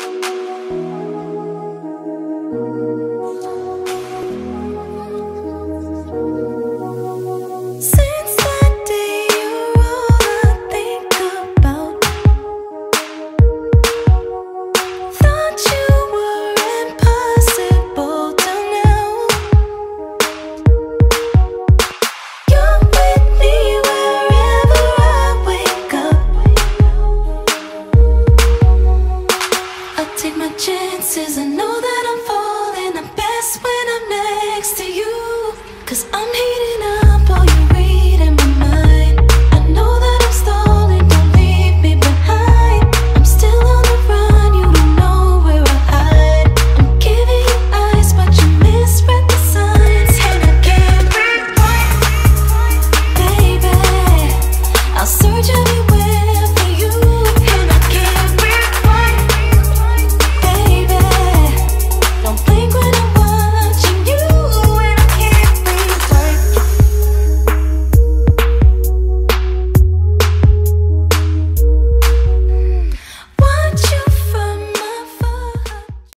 Since chances. I know that I'm falling. I'm best when I'm next to you. Cause I'm here.